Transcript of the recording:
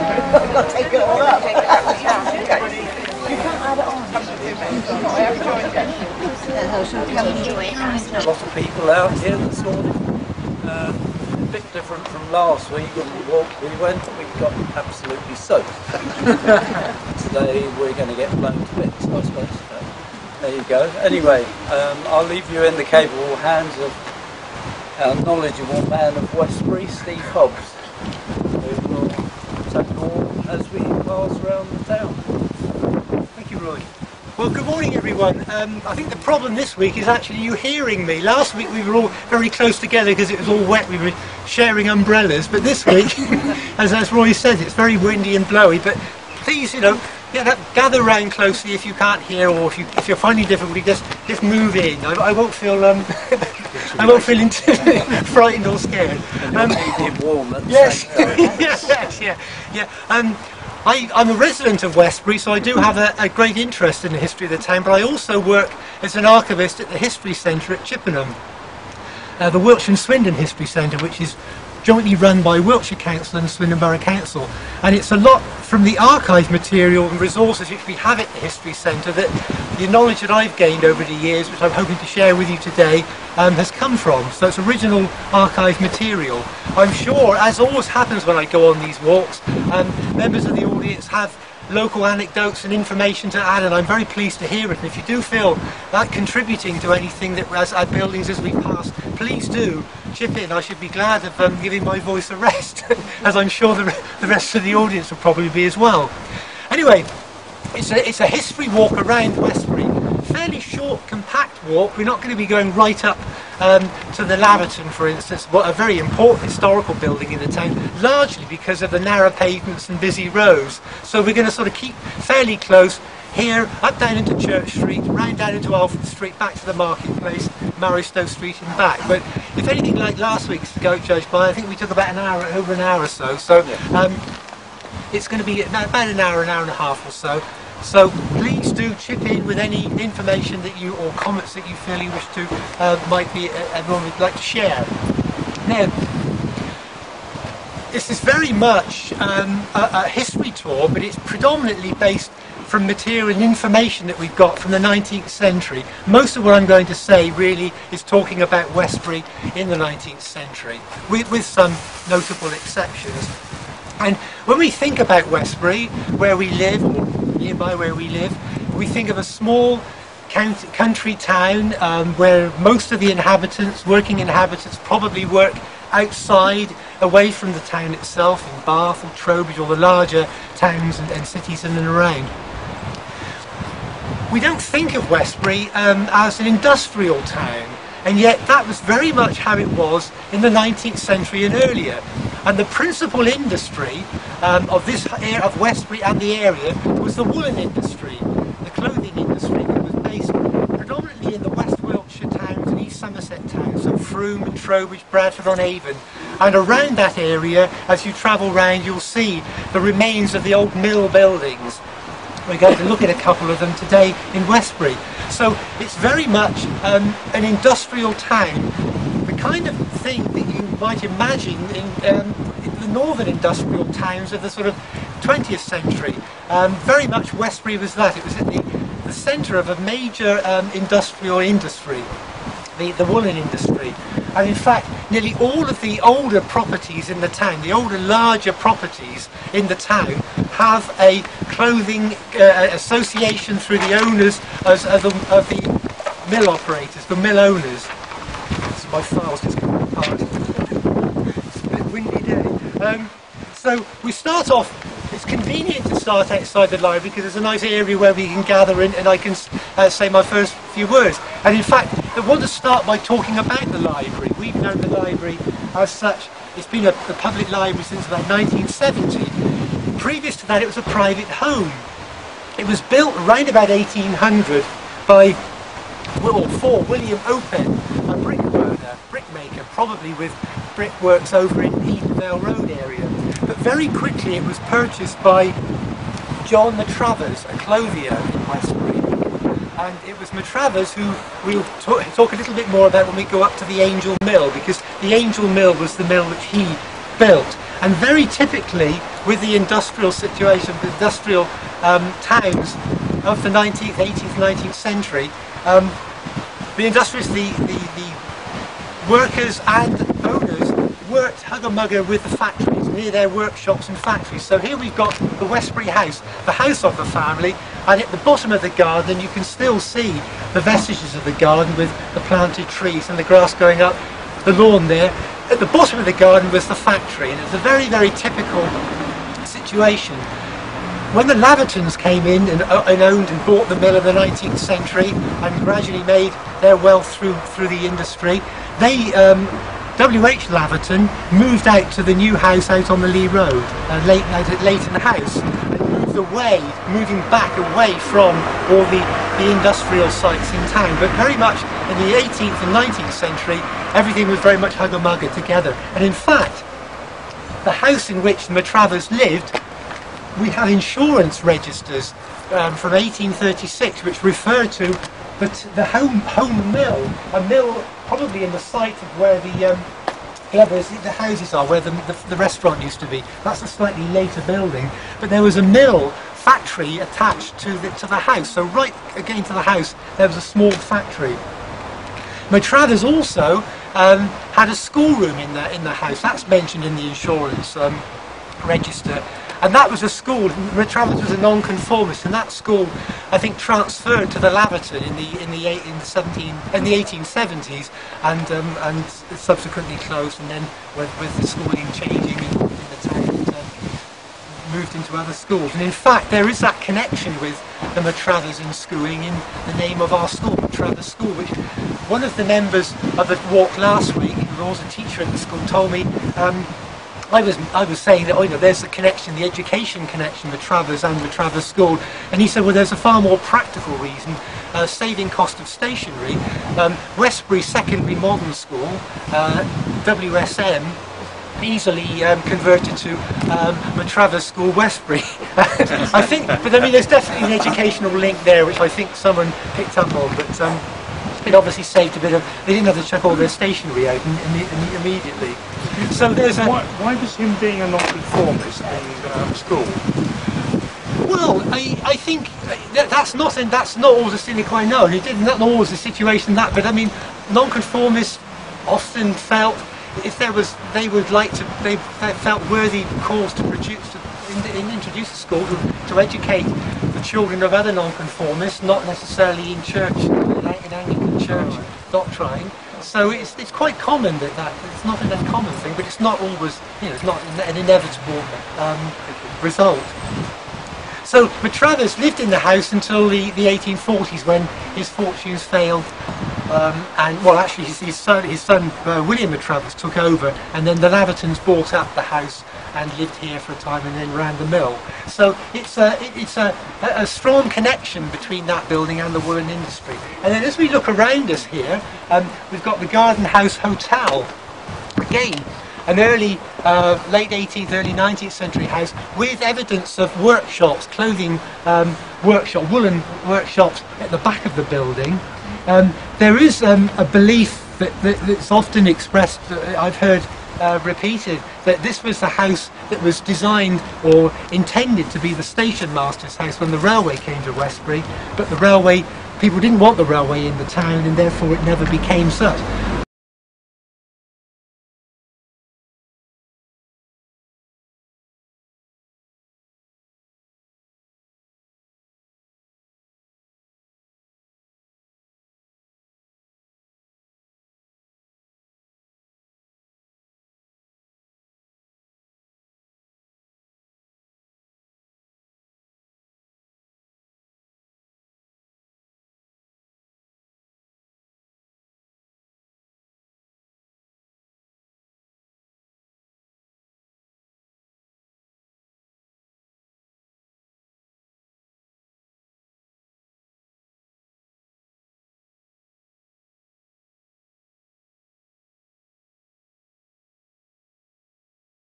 I'll take it all up. Lots of people out here this morning. Uh, a bit different from last week when we walked, we went, we got absolutely soaked. Today we're going to get blown to bits, I suppose. Uh, there you go. Anyway, um, I'll leave you in the capable hands of our knowledgeable man of Westbury, Steve Hobbs, who will take all as we pass around the town. Thank you, Roy. Well, good morning, everyone. Um, I think the problem this week is actually you hearing me. Last week we were all very close together because it was all wet. We were sharing umbrellas. But this week, as, as Roy said, it's very windy and blowy. But please, you know, yeah, that, gather round closely if you can't hear or if, you, if you're finding difficulty, just just move in. I, I won't feel um, I won't feel intimidated, frightened or scared. Um, Keep it warm at Yes, yes, yeah, yeah. Um, I, I'm a resident of Westbury, so I do have a, a great interest in the history of the town, but I also work as an archivist at the History Centre at Chippenham, uh, the Wiltshire and Swindon History Centre, which is jointly run by Wiltshire Council and Swindon Borough Council. And it's a lot from the archive material and resources which we have at the History Centre that the knowledge that I've gained over the years, which I'm hoping to share with you today, um, has come from. So it's original archive material. I'm sure, as always happens when I go on these walks, um, members of the audience have local anecdotes and information to add and I'm very pleased to hear it and if you do feel that contributing to anything that as our buildings as we pass please do chip in I should be glad of um, giving my voice a rest as I'm sure the, the rest of the audience will probably be as well. Anyway it's a, it's a history walk around Westbury. Fairly short compact walk. We're not going to be going right up um, to the Laverton for instance what a very important historical building in the town largely because of the narrow pavements and busy roads. So we're going to sort of keep fairly close here up down into Church Street round down into Alfred Street back to the marketplace Maristow Street and back. But if anything like last week's go judged by I think we took about an hour over an hour or so. So um, it's going to be about an hour, an hour and a half or so. So please do chip in with any information that you or comments that you feel you wish to uh, might be uh, everyone would like to share. Now, this is very much um, a, a history tour, but it's predominantly based from material and information that we've got from the 19th century. Most of what I'm going to say really is talking about Westbury in the 19th century, with, with some notable exceptions. And when we think about Westbury, where we live, nearby where we live, we think of a small country town um, where most of the inhabitants, working inhabitants, probably work outside, away from the town itself, in Bath or Trowbridge or the larger towns and, and cities in and around. We don't think of Westbury um, as an industrial town, and yet that was very much how it was in the 19th century and earlier. And the principal industry um, of this area of Westbury and the area was the woolen industry, the clothing industry that was based predominantly in the West Wiltshire towns and East Somerset towns, so Frome and Trowbridge, Bradford on Avon. And around that area, as you travel round, you'll see the remains of the old mill buildings. We're going to look at a couple of them today in Westbury. So it's very much um, an industrial town, the kind of thing that you might imagine in, um, in the northern industrial towns of the sort of 20th century. Um, very much Westbury was that. It was at the, the centre of a major um, industrial industry, the, the woolen industry. And in fact, nearly all of the older properties in the town, the older, larger properties in the town, have a clothing uh, association through the owners as, of, the, of the mill operators, the mill owners. So my files just come apart. It's a bit windy day. Um, so we start off. It's convenient to start outside the library because there's a nice area where we can gather in and I can uh, say my first few words. And in fact, I want to start by talking about the library. We've known the library as such. It's been a, a public library since about 1970. Previous to that, it was a private home. It was built around about 1800 by well, for William Open, a brickworker, brickmaker, probably with brickworks over in Edenvale Road area. But very quickly it was purchased by John Matravers, a clothier in Westbury. And it was Matravers who we'll talk, talk a little bit more about when we go up to the Angel Mill, because the Angel Mill was the mill which he built. And very typically, with the industrial situation, the industrial um, towns of the 19th, 18th, 19th century, um, the industrialists, the, the, the workers and owners worked hugger-mugger with the factories, near their workshops and factories. So here we've got the Westbury house, the house of the family, and at the bottom of the garden you can still see the vestiges of the garden with the planted trees and the grass going up the lawn there. At the bottom of the garden was the factory, and it's a very, very typical situation. When the Lavertons came in and, uh, and owned and bought the mill in the 19th century and gradually made their wealth through through the industry, they um, W.H. Laverton moved out to the new house out on the Lee Road, uh, late, out at Leighton House, and moved away, moving back away from all the, the industrial sites in town. But very much in the 18th and 19th century, everything was very much hugger-mugger together. And in fact, the house in which the Matravers lived, we have insurance registers um, from 1836 which refer to the, the home, home mill, a mill probably in the site of where the um, the houses are, where the, the, the restaurant used to be. That's a slightly later building, but there was a mill factory attached to the, to the house. So right again to the house, there was a small factory. Matravers also um, had a schoolroom in the in the house. That's mentioned in the insurance um, register, and that was a school. Matravers was a non-conformist, and that school, I think, transferred to the Laverton in the in the eight, in the 17 in the 1870s, and um, and subsequently closed, and then with, with the schooling changing in, in the town. Um, moved into other schools. And in fact, there is that connection with the Matravers and schooling in the name of our school, Matravers School, which one of the members of the walk last week, who was a teacher at the school, told me. Um, I was I was saying that oh, you know there's the connection, the education connection, the Travers and the Travers School, and he said well there's a far more practical reason, uh, saving cost of stationery. Um, Westbury Secondary Modern School, uh, WSM, easily um, converted to um, Matravers School Westbury. I think, but I mean, there's definitely an educational link there, which I think someone picked up on. But um, it obviously saved a bit of. They didn't have to chuck all their stationery out im- im- immediately. So there's a. Why, why does him being a non-conformist in um, school? Well, I, I think uh, that, that's not and that's not always a sine qua non. It didn't. Not always the situation that, but I mean, non-conformists often felt if there was, they would like to. They, they felt worthy cause to produce to in, in, introduce a school to, to educate children of other non-conformists, not necessarily in church, in Ang- in Anglican church doctrine. So it's, it's quite common that, that it's not an uncommon thing, but it's not always, you know, it's not an inevitable um, result. So Matravers lived in the house until the, the 1840s when his fortunes failed. Um, and well, actually, his, his son, his son uh, William Matravers took over, and then the Lavertons bought up the house and lived here for a time, and then ran the mill. So it's a it, it's a, a, a strong connection between that building and the woolen industry. And then as we look around us here, um, we've got the Garden House Hotel. Again, an early, uh, late 18th, early 19th century house with evidence of workshops, clothing um, workshop, woolen workshops at the back of the building. Um, there is um, a belief that, that, that's often expressed, that I've heard uh, repeated, that this was the house that was designed or intended to be the station master's house when the railway came to Westbury, but the railway people didn't want the railway in the town and therefore it never became such.